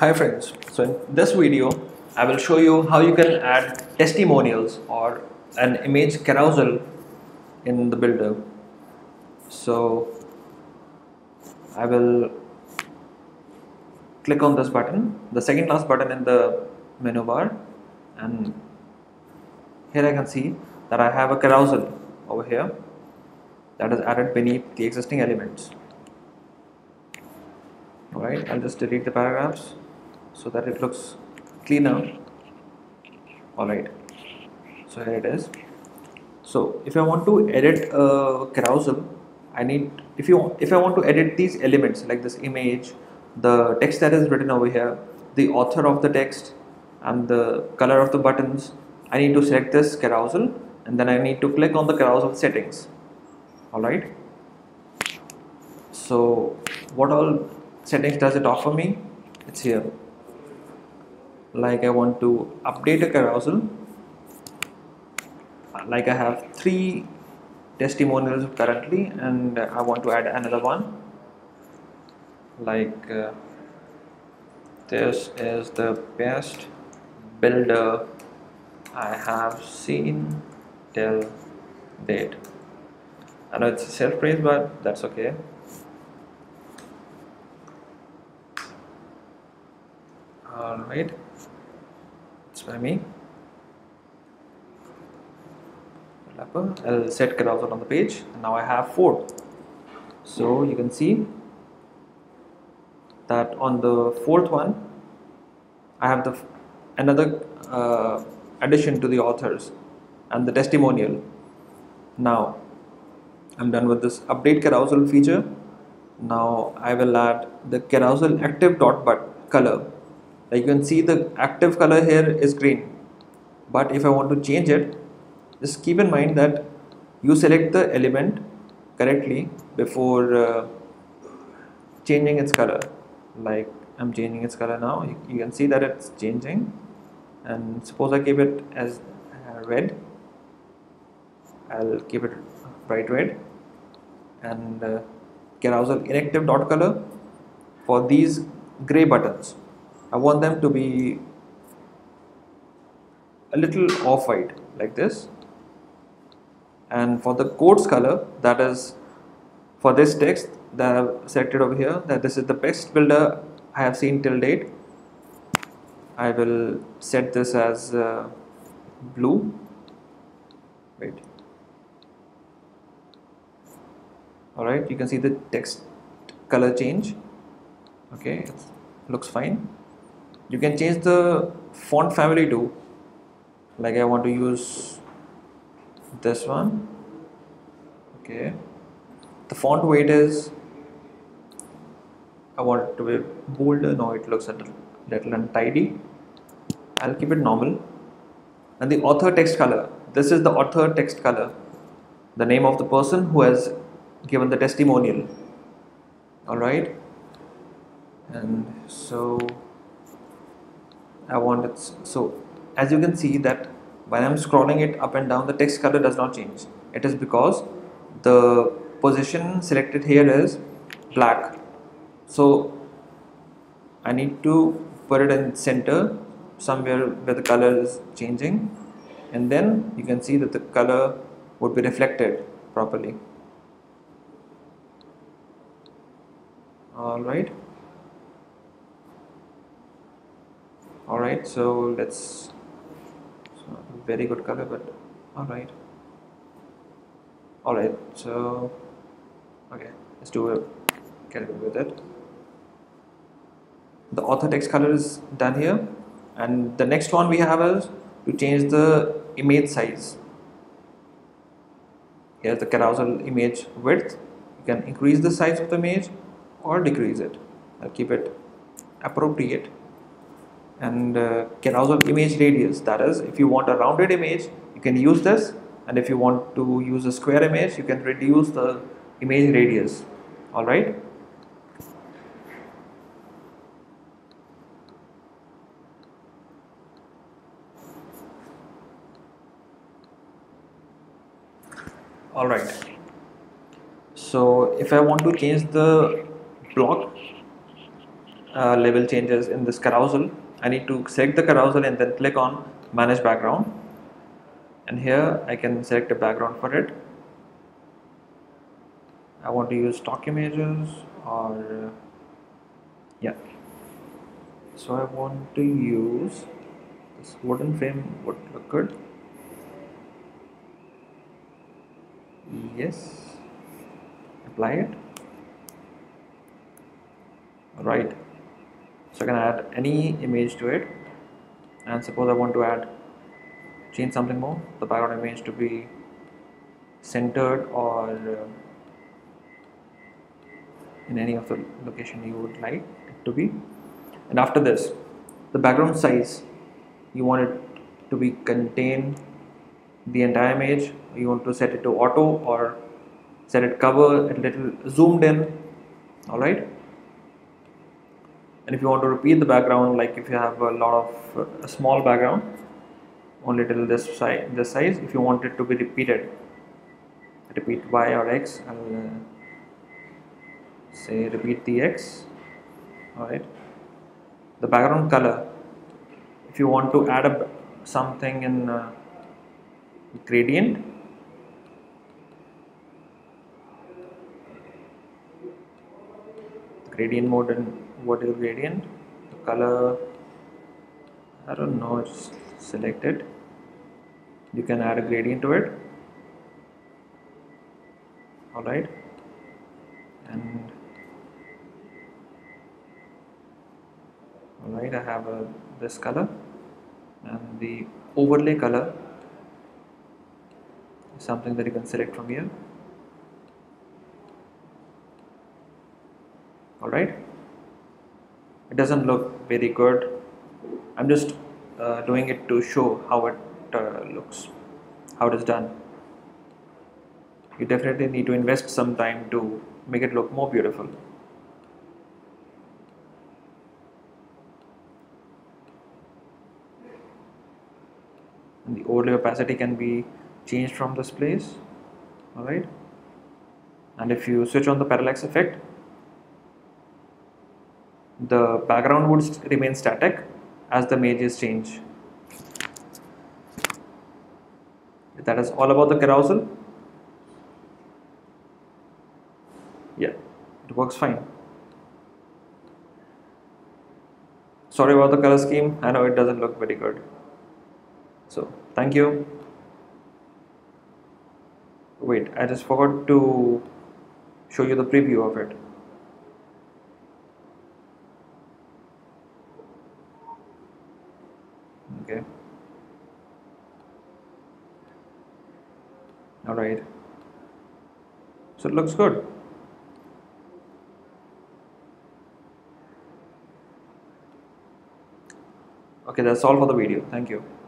Hi friends, so in this video I will show you how you can add testimonials or an image carousel in the builder. So I will click on this button, the second last button in the menu bar and here I can see that I have a carousel over here that is added beneath the existing elements. Alright, I'll just delete the paragraphs so that it looks cleaner. Alright, so here it is. So if I want to edit uh, a carousel, I need if you if I want to edit these elements like this image, the text that is written over here, the author of the text, and the color of the buttons, I need to select this carousel and then I need to click on the carousel settings. Alright. So what all settings does it offer me? It's here. Like I want to update a carousel. Like I have three testimonials currently and I want to add another one. Like uh, this is the best builder I have seen till date. I know it's self-praise but that's okay. Alright me I'll set carousel on the page. And now I have four. So you can see that on the fourth one I have the another uh, addition to the authors and the testimonial. Now I'm done with this update carousel feature. Now I will add the carousel active dot but color like you can see the active color here is green. But if I want to change it just keep in mind that you select the element correctly before uh, changing its color. Like I'm changing its color now. You, can see that it's changing. And suppose I keep it as uh, red. I'll keep it bright red. And uh, carousel inactive dot color for these gray buttons I want them to be a little off-white like this. And for the quotes color that is for this text that I've selected over here that this is the best builder I have seen till date. I will set this as uh, blue. Wait. Alright you can see the text color change. Okay it looks fine you can change the font family too like I want to use this one. Okay. The font weight is I want it to be bolder. Now it looks a little, untidy. I'll keep it normal. And the author text color. This is the author text color. The name of the person who has given the testimonial. Alright and so I want it. So as you can see that when I'm scrolling it up and down the text color does not change. It is because the position selected here is black. So I need to put it in center somewhere where the color is changing. And then you can see that the color would be reflected properly. All right all right so let's so very good color but all right. All right so okay let's do a get with it. The author text color is done here and the next one we have is to change the image size. Here's the carousel image width you can increase the size of the image or decrease it. I'll keep it appropriate and uh, carousel image radius. That is if you want a rounded image you can use this and if you want to use a square image you can reduce the image radius. All right? All right. So if I want to change the block uh, label changes in this carousel I need to select the carousel and then click on manage background. And here I can select a background for it. I want to use stock images or uh, yeah. So I want to use this wooden frame would look good yes. Apply it. Right so I can add any image to it. And suppose I want to add change something more the background image to be centered or uh, in any of the location you would like it to be. And after this the background size you want it to be contain the entire image. You want to set it to auto or set it cover a little zoomed in. All right and if you want to repeat the background like if you have a lot of uh, a small background only till this size this size. If you want it to be repeated repeat y or x I'll uh, say repeat the x alright? The background color if you want to add a something in uh, gradient gradient mode and vertical gradient? The color I don't know it's selected. You can add a gradient to it. Alright and alright I have a, this color and the overlay color. Is something that you can select from here. Alright it doesn't look very good. I'm just uh, doing it to show how it uh, looks how it is done. You definitely need to invest some time to make it look more beautiful. And the overlay opacity can be changed from this place alright? And if you switch on the parallax effect the background would remain static as the images change. That is all about the carousel. Yeah, it works fine. Sorry about the color scheme, I know it doesn't look very good. So, thank you. Wait, I just forgot to show you the preview of it. okay all right. So it looks good. Okay that's all for the video. Thank you